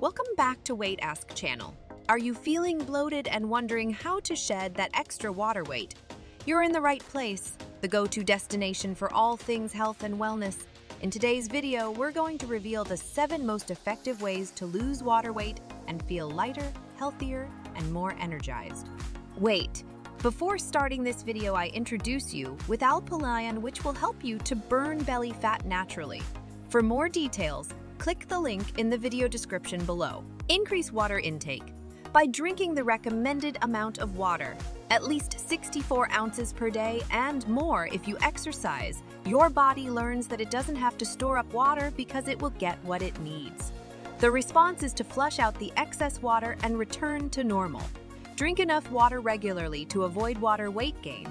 Welcome back to Weightask channel. Are you feeling bloated and wondering how to shed that extra water weight? You're in the right place, the go-to destination for all things health and wellness. In today's video, we're going to reveal the seven most effective ways to lose water weight and feel lighter, healthier, and more energized. Wait, before starting this video, I introduce you with Alpilean, which will help you to burn belly fat naturally. For more details, click the link in the video description below. Increase water intake by drinking the recommended amount of water, at least 64 ounces per day and more if you exercise. Your body learns that it doesn't have to store up water because it will get what it needs. The response is to flush out the excess water and return to normal. Drink enough water regularly to avoid water weight gain.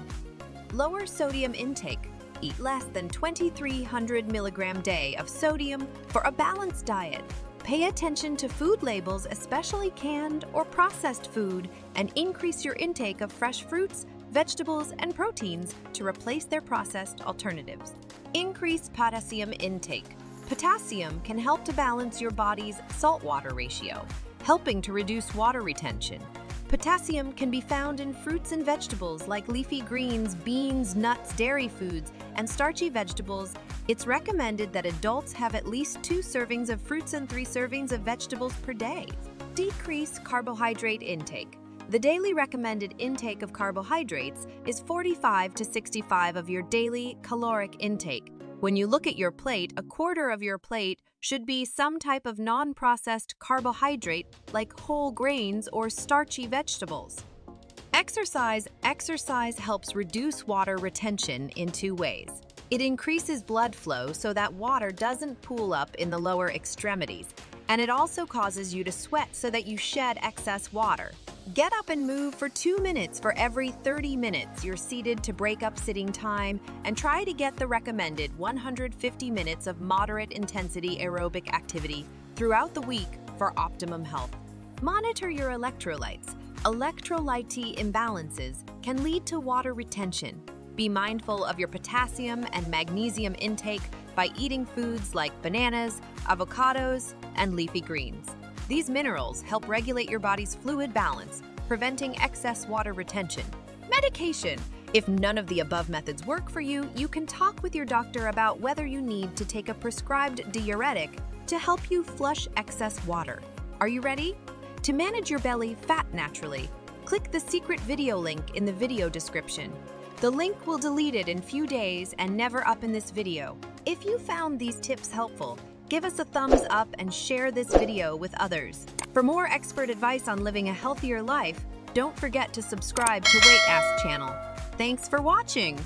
Lower sodium intake eat less than 2300 milligram day of sodium for a balanced diet. Pay attention to food labels, especially canned or processed food, and increase your intake of fresh fruits, vegetables, and proteins to replace their processed alternatives. Increase potassium intake. Potassium can help to balance your body's salt water ratio, helping to reduce water retention. Potassium can be found in fruits and vegetables like leafy greens, beans, nuts, dairy foods, and starchy vegetables. It's recommended that adults have at least two servings of fruits and three servings of vegetables per day. Decrease carbohydrate intake. The daily recommended intake of carbohydrates is 45 to 65 of your daily caloric intake. When you look at your plate, a quarter of your plate should be some type of non-processed carbohydrate like whole grains or starchy vegetables. Exercise Exercise helps reduce water retention in two ways. It increases blood flow so that water doesn't pool up in the lower extremities, and it also causes you to sweat so that you shed excess water. Get up and move for two minutes for every 30 minutes you're seated to break up sitting time and try to get the recommended 150 minutes of moderate intensity aerobic activity throughout the week for optimum health. Monitor your electrolytes. Electrolyte imbalances can lead to water retention. Be mindful of your potassium and magnesium intake by eating foods like bananas, avocados, and leafy greens. These minerals help regulate your body's fluid balance, preventing excess water retention. Medication. If none of the above methods work for you, you can talk with your doctor about whether you need to take a prescribed diuretic to help you flush excess water. Are you ready? To manage your belly fat naturally, click the secret video link in the video description. The link will delete it in few days and never up in this video. If you found these tips helpful, give us a thumbs up and share this video with others. For more expert advice on living a healthier life, don't forget to subscribe to Weightask channel. Thanks for watching!